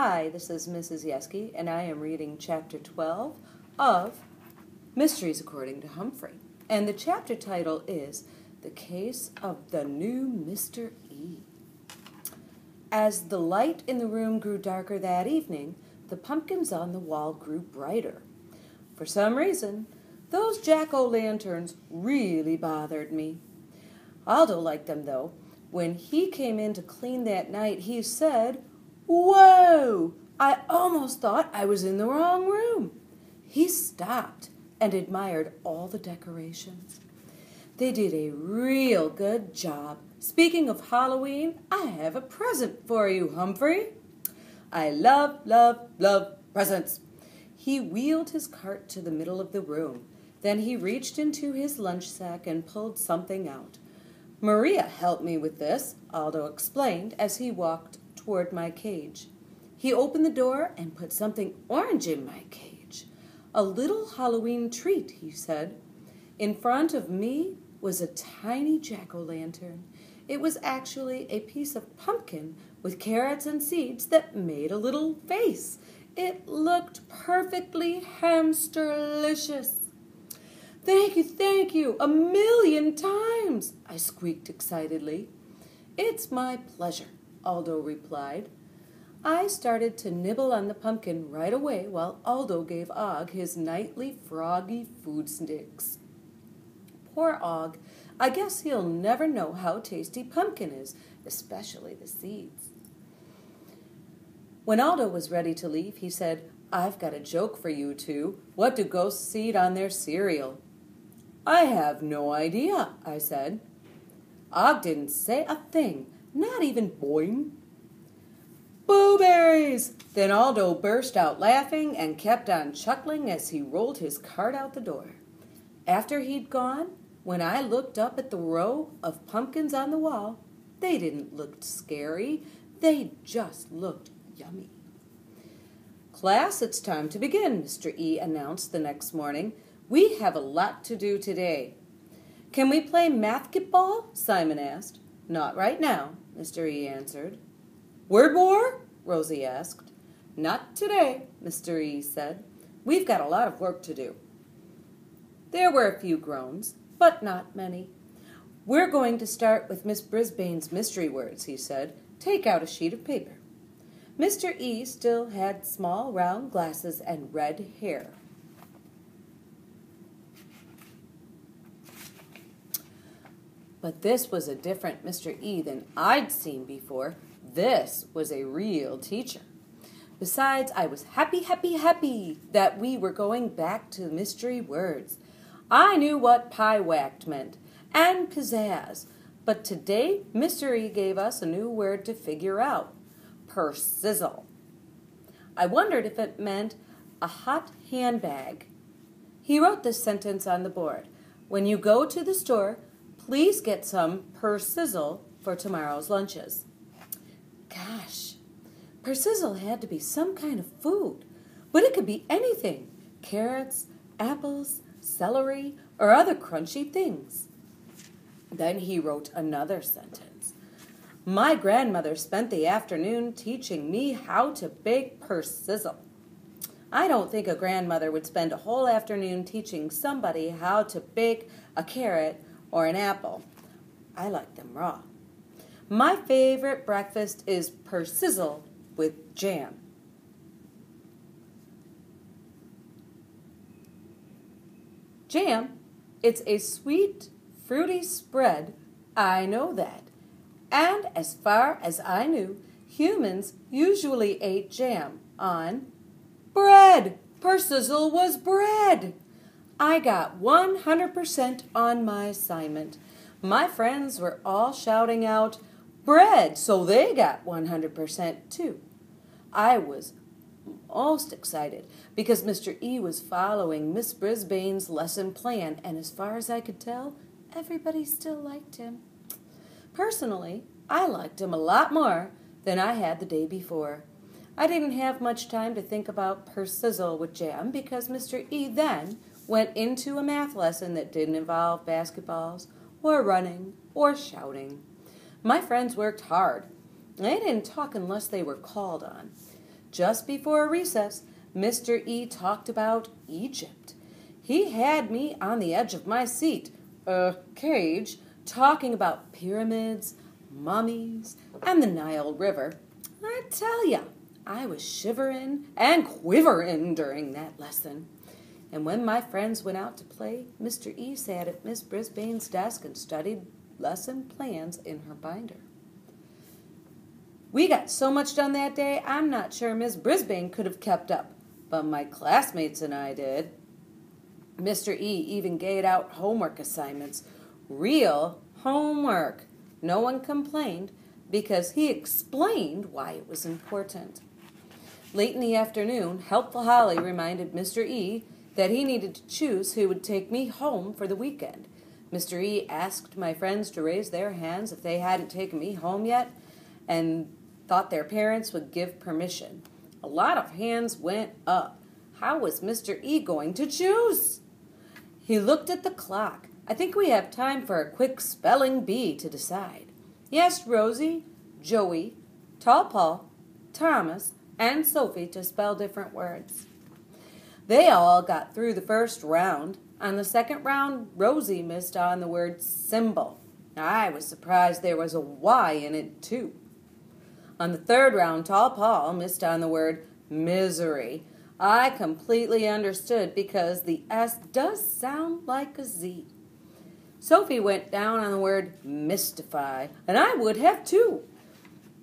Hi, this is Mrs. Yeske, and I am reading chapter 12 of Mysteries According to Humphrey. And the chapter title is The Case of the New Mr. E. As the light in the room grew darker that evening, the pumpkins on the wall grew brighter. For some reason, those jack o' lanterns really bothered me. Aldo liked them, though. When he came in to clean that night, he said, Whoa! I almost thought I was in the wrong room. He stopped and admired all the decorations. They did a real good job. Speaking of Halloween, I have a present for you, Humphrey. I love, love, love presents. He wheeled his cart to the middle of the room. Then he reached into his lunch sack and pulled something out. Maria helped me with this, Aldo explained as he walked toward my cage. He opened the door and put something orange in my cage. A little Halloween treat, he said. In front of me was a tiny jack o' lantern. It was actually a piece of pumpkin with carrots and seeds that made a little face. It looked perfectly hamsterlicious. Thank you, thank you, a million times, I squeaked excitedly. It's my pleasure. Aldo replied. I started to nibble on the pumpkin right away while Aldo gave Og his nightly froggy food sticks. Poor Og. I guess he'll never know how tasty pumpkin is, especially the seeds. When Aldo was ready to leave, he said, I've got a joke for you two. What do ghosts eat on their cereal? I have no idea, I said. Og didn't say a thing. Not even boing. Blueberries! Then Aldo burst out laughing and kept on chuckling as he rolled his cart out the door. After he'd gone, when I looked up at the row of pumpkins on the wall, they didn't look scary. They just looked yummy. Class, it's time to begin, Mr. E announced the next morning. We have a lot to do today. Can we play mathketball? Simon asked. Not right now, Mr. E answered. Word war? Rosie asked. Not today, Mr. E said. We've got a lot of work to do. There were a few groans, but not many. We're going to start with Miss Brisbane's mystery words, he said. Take out a sheet of paper. Mr. E still had small round glasses and red hair. But this was a different Mr. E than I'd seen before. This was a real teacher. Besides, I was happy, happy, happy that we were going back to mystery words. I knew what pie whacked meant, and pizzazz, but today. E gave us a new word to figure out persizzle. I wondered if it meant a hot handbag. He wrote this sentence on the board When you go to the store, Please get some persizzle for tomorrow's lunches. Gosh, persizzle had to be some kind of food, but it could be anything carrots, apples, celery, or other crunchy things. Then he wrote another sentence. My grandmother spent the afternoon teaching me how to bake persizzle. I don't think a grandmother would spend a whole afternoon teaching somebody how to bake a carrot or an apple. I like them raw. My favorite breakfast is persizzle with jam. Jam, it's a sweet, fruity spread. I know that. And as far as I knew, humans usually ate jam on bread. Persizzle was bread. I got 100% on my assignment. My friends were all shouting out, bread, so they got 100% too. I was most excited because Mr. E was following Miss Brisbane's lesson plan, and as far as I could tell, everybody still liked him. Personally, I liked him a lot more than I had the day before. I didn't have much time to think about persizzle with jam because Mr. E then went into a math lesson that didn't involve basketballs or running or shouting. My friends worked hard. They didn't talk unless they were called on. just before recess, Mr. E talked about Egypt. He had me on the edge of my seat, uh, cage, talking about pyramids, mummies, and the Nile River. I tell ya, I was shivering and quivering during that lesson. And when my friends went out to play, Mr. E sat at Miss Brisbane's desk and studied lesson plans in her binder. We got so much done that day, I'm not sure Miss Brisbane could have kept up, but my classmates and I did. Mr. E even gave out homework assignments. Real homework. No one complained because he explained why it was important. Late in the afternoon, Helpful Holly reminded Mr. E that he needed to choose who would take me home for the weekend. Mr. E asked my friends to raise their hands if they hadn't taken me home yet and thought their parents would give permission. A lot of hands went up. How was Mr. E going to choose? He looked at the clock. I think we have time for a quick spelling bee to decide. Yes, Rosie, Joey, Tall Paul, Thomas, and Sophie to spell different words. They all got through the first round. On the second round, Rosie missed on the word symbol. I was surprised there was a Y in it, too. On the third round, Tall Paul missed on the word misery. I completely understood because the S does sound like a Z. Sophie went down on the word mystify, and I would have too.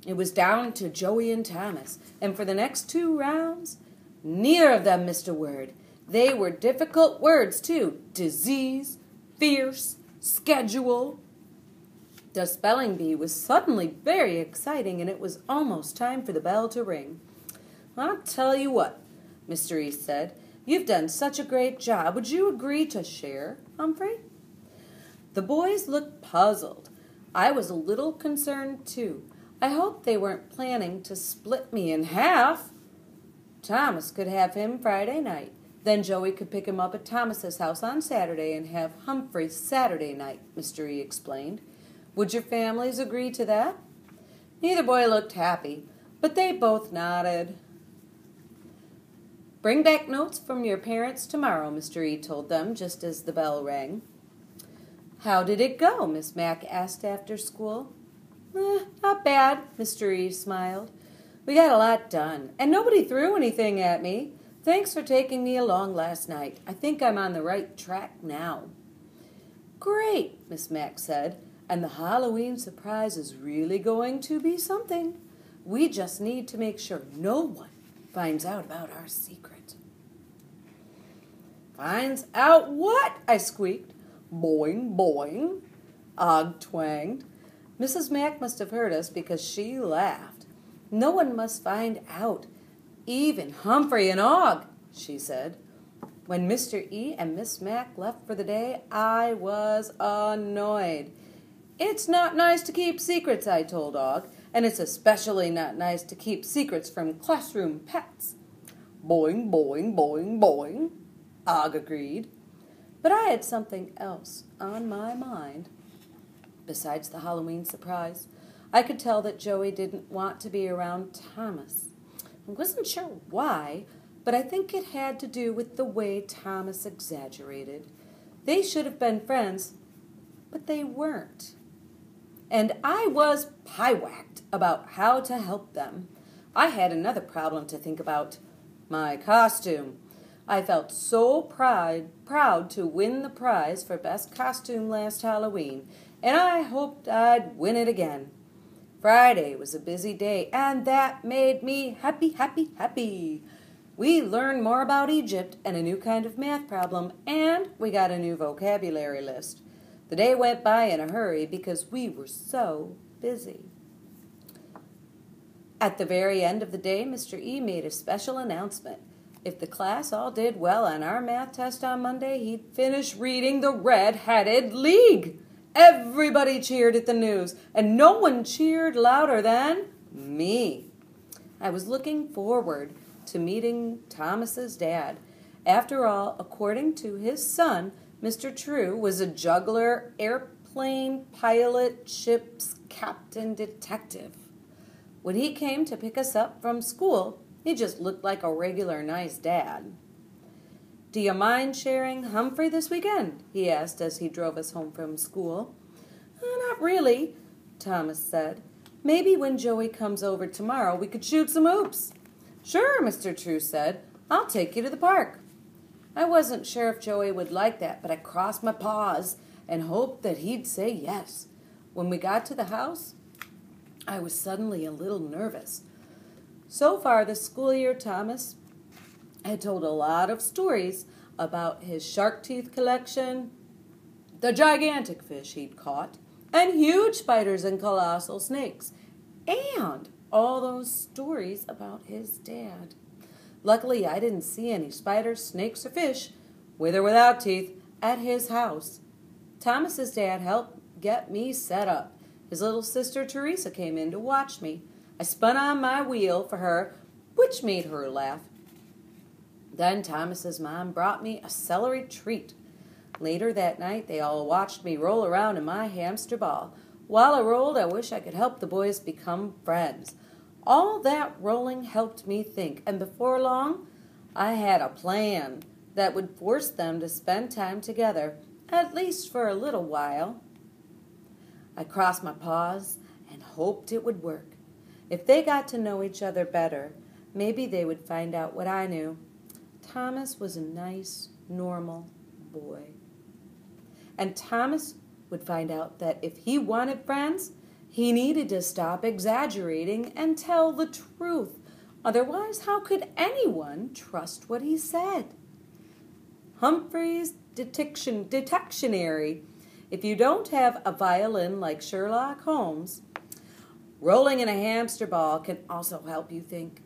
It was down to Joey and Thomas, and for the next two rounds, neither of them missed a word. They were difficult words, too disease, fierce, schedule, the spelling bee was suddenly very exciting, and it was almost time for the bell to ring. I'll tell you what, Mr. East said. You've done such a great job. Would you agree to share, Humphrey? The boys looked puzzled. I was a little concerned, too. I hoped they weren't planning to split me in half. Thomas could have him Friday night. Then Joey could pick him up at Thomas's house on Saturday and have Humphrey Saturday night, Mr. E explained. Would your families agree to that? Neither boy looked happy, but they both nodded. Bring back notes from your parents tomorrow, Mr. E told them just as the bell rang. How did it go? Miss Mack asked after school. Eh, not bad, Mr. E smiled. We got a lot done, and nobody threw anything at me. Thanks for taking me along last night. I think I'm on the right track now. Great, Miss Mack said. And the Halloween surprise is really going to be something. We just need to make sure no one finds out about our secret. Finds out what? I squeaked. Boing, boing. Og twanged. Mrs. Mack must have heard us because she laughed. No one must find out, even Humphrey and Og, she said. When Mr. E and Miss Mack left for the day, I was annoyed. It's not nice to keep secrets, I told Og, and it's especially not nice to keep secrets from classroom pets. Boing, boing, boing, boing, Og agreed. But I had something else on my mind. Besides the Halloween surprise, I could tell that Joey didn't want to be around Thomas. I wasn't sure why, but I think it had to do with the way Thomas exaggerated. They should have been friends, but they weren't and I was pie-whacked about how to help them. I had another problem to think about my costume. I felt so proud, proud to win the prize for best costume last Halloween, and I hoped I'd win it again. Friday was a busy day, and that made me happy, happy, happy. We learned more about Egypt and a new kind of math problem, and we got a new vocabulary list. The day went by in a hurry because we were so busy. At the very end of the day, Mr. E made a special announcement. If the class all did well on our math test on Monday, he'd finish reading The Red Headed League. Everybody cheered at the news, and no one cheered louder than me. I was looking forward to meeting Thomas's dad. After all, according to his son, Mr. True was a juggler, airplane pilot, ship's captain, detective. When he came to pick us up from school, He just looked like a regular nice dad. Do you mind sharing Humphrey this weekend? he asked as he drove us home from school. Uh, not really, Thomas said. Maybe when Joey comes over tomorrow, we could shoot some hoops. Sure, Mr. True said. I'll take you to the park. I wasn't sure if Joey would like that, but I crossed my paws and hoped that he'd say yes. When we got to the house, I was suddenly a little nervous. So far this school year, Thomas had told a lot of stories about his shark teeth collection, the gigantic fish he'd caught, and huge spiders and colossal snakes, and all those stories about his dad. Luckily, I didn't see any spiders, snakes, or fish, with or without teeth, at his house. Thomas's dad helped get me set up. His little sister Teresa came in to watch me. I spun on my wheel for her, which made her laugh. Then Thomas's mom brought me a celery treat. Later that night, they all watched me roll around in my hamster ball. While I rolled, I wish I could help the boys become friends. All that rolling helped me think, and before long, I had a plan that would force them to spend time together, at least for a little while. I crossed my paws and hoped it would work. If they got to know each other better, maybe they would find out what I knew. Thomas was a nice, normal boy. And Thomas would find out that if he wanted friends, he needed to stop exaggerating and tell the truth. Otherwise, how could anyone trust what he said? Humphrey's detection detectionary. If you don't have a violin like Sherlock Holmes, rolling in a hamster ball can also help you think.